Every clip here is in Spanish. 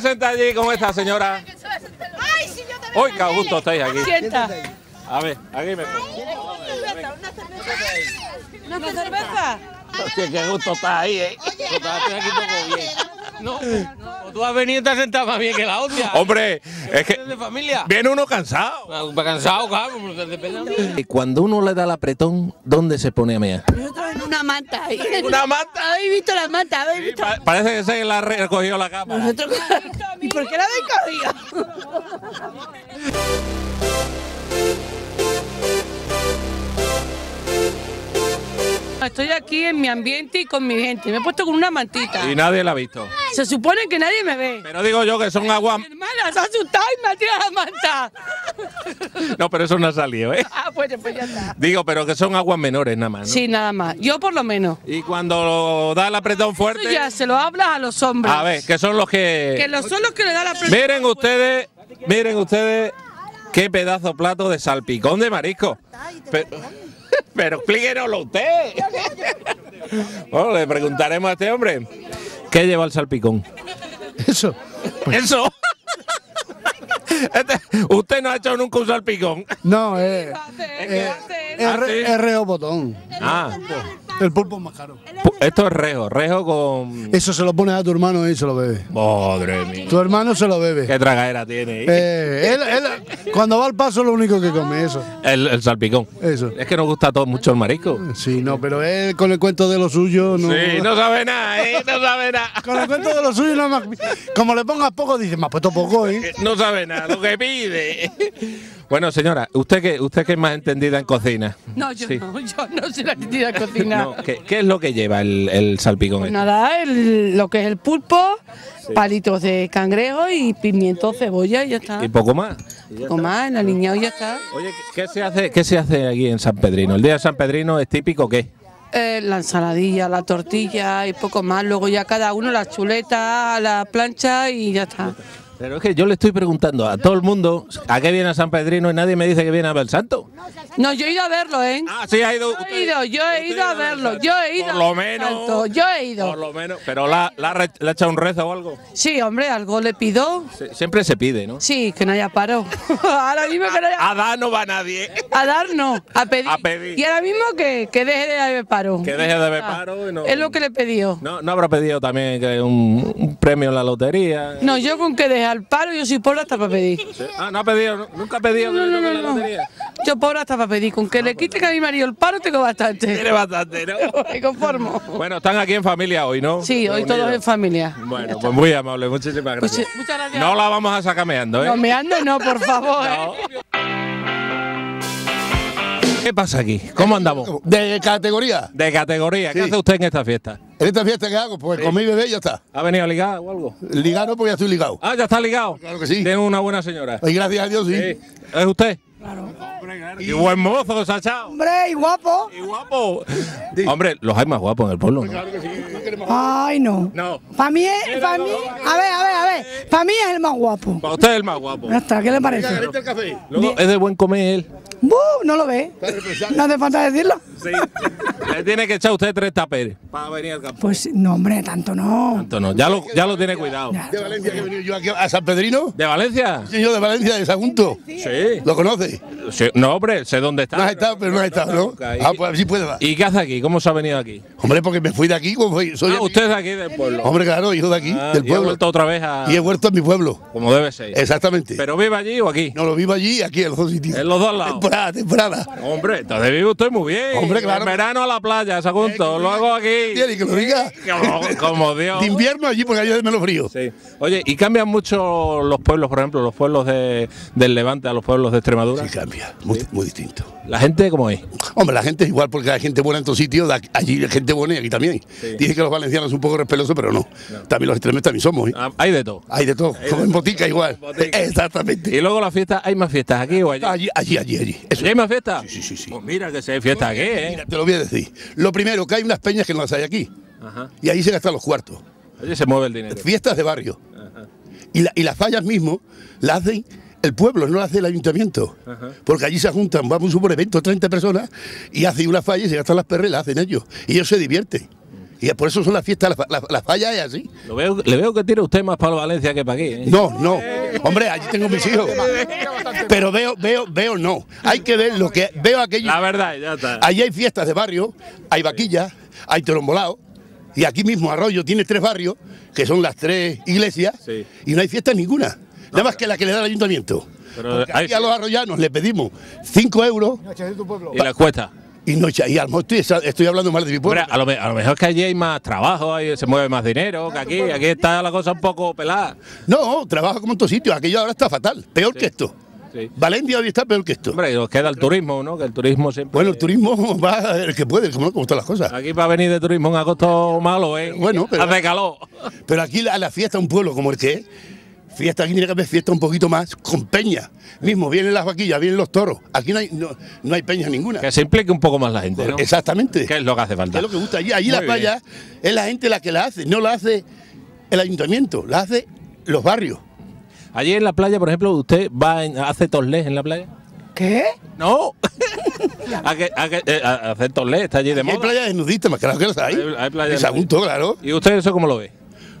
Senta allí, ¿cómo está, señora? Ay, sí, yo a gusto estáis aquí. Sienta. A ver, aquí me pongo. ¿Una cerveza? Hostia, qué gusto está ahí, ¿eh? Poco bien. No, tú has venido y te has sentado más bien que la hostia. Hombre, es que ¿Eres de familia? viene uno cansado. Ah, Cansado, claro, cuando uno le da el apretón, ¿dónde se pone a mear? Nosotros en una manta. ahí. ¿Una manta? ¿Habéis visto la manta? ¿Habéis visto? Pa- parece que se la ha recogido la cámara. Nosotros... ¿Y por qué la habéis cogido? Estoy aquí en mi ambiente y con mi gente. Me he puesto con una mantita. Y nadie la ha visto. Se supone que nadie me ve. Pero digo yo que son aguas. Mi hermana se ha asustado y me ha tirado la manta. No, pero eso no ha salido, ¿eh? Ah, pues, pues ya está. Digo, pero que son aguas menores nada más. ¿no? Sí, nada más. Yo por lo menos. Y cuando da el apretón Eso fuerte. ya se lo hablas a los hombres. A ver, que son los que. Que los son los que le da la presión. Miren ustedes, miren ustedes qué pedazo plato de salpicón de marisco. Pero, pero explíquenoslo usted. Bueno, le preguntaremos a este hombre. ¿Qué lleva el salpicón? Eso. Eso. Este- usted no ha hecho nunca un salpicón. No, es, Eh, es, Ah, re- sí. es reo botón. Ah, El pulpo es más caro. esto es rejo, rejo con. Eso se lo pones a tu hermano y se lo bebe. Madre mía. Tu hermano se lo bebe. Qué tragadera tiene. ¿eh? Él, él, cuando va al paso, lo único que come eso. El, el salpicón. Eso. Es que nos gusta a todos mucho el marisco. Sí, no, pero él con el cuento de lo suyo no. Sí, no sabe nada, ¿eh? No sabe nada. Con el cuento de lo suyo no más. Como le pongas poco, dice, me has puesto poco, ¿eh? No sabe nada, lo que pide. Bueno, señora, usted que usted que es más entendida en cocina. No, yo Sí. no, yo no soy la que tira a cocinar. No, ¿qué, qué es lo que lleva el, el salpicón? Pues este? nada, el- lo que es el pulpo, palitos de cangrejo y pimiento, cebolla y ya está. Y poco más. Poco más, el aliñado y ya está. Oye, ¿qué se hace qué se hace aquí en San Pedrino? El día de San Pedrino es típico qué? Eh, la ensaladilla, la tortilla y poco más. Luego ya cada uno la chuleta, la plancha y ya está. Pero es que yo le estoy preguntando a todo el mundo a qué viene a San Pedrino y nadie me dice que viene a ver el santo. No, yo he ido a verlo, ¿eh? Ah, sí, ha ido. Yo he ido, yo he ido a verlo, yo he ido Por lo menos. santo, yo he ido. Por lo menos. Pero la, la, re- le ha echado un rezo o algo. Sí, hombre, algo le pido. Siempre se pide, ¿no? Sí, que no haya paro. ahora mismo que no haya A dar no va nadie. A dar no, a pedir. A pedir. Y ahora mismo que, que deje de haber paro. Que deje de haber Ah, paro y no- Es lo que le he pedido. No, no habrá pedido también que un, un premio en la lotería. No, yo con que deje al paro, yo soy pobre hasta para pedir. Ah, no ha pedido, nunca ha pedido No, no, no, la no. lotería. Yo pobre hasta para pedir. Con que le quite que a mi marido el paro, tengo bastante. Tiene bastante, ¿no? Me conformo. Bueno, están aquí en familia hoy, ¿no? Sí, hoy todos en familia. Bueno, pues muy amable, muchísimas Pues, gracias. muchas gracias. No la vamos a sacar meando, ¿eh? No no, por favor. No. ¿Qué pasa aquí? ¿Cómo andamos? De categoría. De categoría. ¿Qué Sí. hace usted en esta fiesta? En esta fiesta que hago, pues con mi bebé ya está. ¿Ha venido a ligar o algo? Ligado, pues ya estoy ligado. Ah, ya está ligado. Claro que sí. Tiene una buena señora. Y gracias a Dios, sí. Sí. ¿Es usted? Claro. Y buen mozo que se ha echado. Hombre, y guapo. Y guapo. Hombre, los hay más guapos en el pueblo, ¿no? Ay, no. No. Para mí para mí, a ver, a ver, Para mí es el más guapo. Para usted es el más guapo. Ya está, ¿qué le parece? el café. Luego, es de buen comer él. No lo ve. No hace falta decirlo. Sí. Le tiene que echar usted tres taperes para venir al campo. Pues no, hombre, tanto no. Tanto no. Ya lo, ya lo tiene cuidado. De Valencia que he venido yo aquí a San Pedrino. ¿De Valencia? Sí, yo de Valencia, de Sagunto. Sí. ¿Lo conoce? Sí, No, hombre, sé dónde está. No has estado, pero no has estado, ¿no? ¿Y Ah, pues así puede va. ¿Y qué hace aquí? ¿Cómo se ha venido aquí? Hombre, porque me fui de aquí, soy Ah, usted es de aquí del pueblo. Hombre, claro, hijo de aquí, Ah, del y ha pueblo. vuelto otra vez a... Y he vuelto a mi pueblo. Como debe ser. Exactamente. ¿Pero vive allí o aquí? No lo vivo allí aquí en los dos sitios. En los dos lados. Temporada, temporada. Hombre, entonces vive usted muy bien. Hombre, claro. En verano a la playa, Sagunto. Lo hago aquí. Tiene que lo diga. Como, como Dios. De invierno allí porque allá es menos frío. Sí. Oye, ¿y cambian mucho los pueblos, por ejemplo, los pueblos de, del Levante a los pueblos de Extremadura? Sí, cambia. Muy, muy distinto. ¿La gente cómo es? Hombre, la gente es igual porque hay gente buena en todos sitios. Allí hay gente buena y aquí también. Dice que los valencianos son un poco respelosos, pero no. También los extremeños también somos. ¿eh? Ah, Hay de todo. Hay de todo. Como en botica igual. botica. Exactamente. Y luego las fiestas, ¿hay más fiestas aquí o allí? Allí, allí, allí, allí. Eso. ¿Y hay más fiestas? Sí, sí, sí. Pues mira que si hay fiestas aquí, ¿eh? Mira, te lo voy a decir. Lo primero, que hay unas peñas que no las hay aquí. Ajá. Y ahí se gastan los cuartos. Oye, se mueve el dinero. Fiestas de barrio. Y, la- y las fallas mismo las hacen el pueblo, no las hace el ayuntamiento. Porque allí se juntan, vamos a suponer 20 o 30 personas y hacen una falla y se gastan las perras y las hacen ellos. Y ellos se divierten. Y por eso son las fiestas, las, las- las fallas es así. Lo veo, le veo que tiene usted más para Valencia que para aquí. ¿eh? No, no. Hombre, allí tengo mis hijos. Pero veo, veo, veo no. Hay que ver lo que veo aquello. La verdad, ya está. Allí hay fiestas de barrio, hay vaquillas, hay torombolao. Y aquí mismo Arroyo tiene tres barrios, que son las tres iglesias, Sí. y no hay fiesta ninguna. Nada más que la que le da el ayuntamiento. Pero Porque hay- aquí a los arroyanos le pedimos cinco euros Y la cuesta. Y no y a lo mejor estoy, estoy hablando mal de mi pueblo. Hombre, a lo, me- a lo mejor es que allí hay más trabajo, ahí se mueve más dinero que aquí. Aquí está la cosa un poco pelada. No, trabajo como en todos sitios. Aquello ahora está fatal, peor que esto. Sí. Valencia hoy está peor que esto. Hombre, y nos queda el turismo, ¿no? Que el turismo siempre. Bueno, el turismo va el que puede, como, como todas las cosas. Aquí para venir de turismo en agosto malo, ¿eh? Bueno, pero- Hace calor. Pero aquí la, la fiesta, un pueblo como el que es, fiesta aquí tiene que haber fiesta un poquito más con peña. Mismo, vienen las vaquillas, vienen los toros. Aquí no hay, no, no hay peña ninguna. Que se implique un poco más la gente, ¿no? Exactamente. ¿Qué es lo que hace falta? Es lo que gusta. Allí, allí Muy la playa es la gente la que la hace, no la hace el ayuntamiento, la hace los barrios. Allí en la playa, por ejemplo, ¿usted va en- hace toslés en la playa? ¿Qué? No. ¿A, que, a, que- eh, a hacer toslés? ¿Está allí de Aquí hay moda? playas desnudistas, más claro que las hay. Hay- hay playas De Sagunto, claro. ¿Y usted eso cómo lo ve?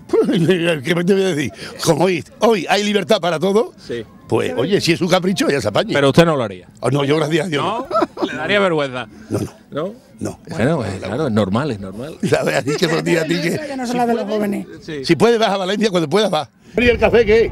¿Qué me te voy a decir? Como hoy, hoy hay libertad para todo, Sí. pues oye, si es un capricho, ya se apañe. Pero usted no lo haría. Oh, no, yo gracias a Dios. ¿No? Le daría vergüenza. No, no, ¿No? no. Bueno, pues, claro, es normal, es normal. Así que por ti a ti que. Ya no son las de los jóvenes. Sí. Si puedes, vas a Valencia, cuando puedas, vas. ¿Y el café qué?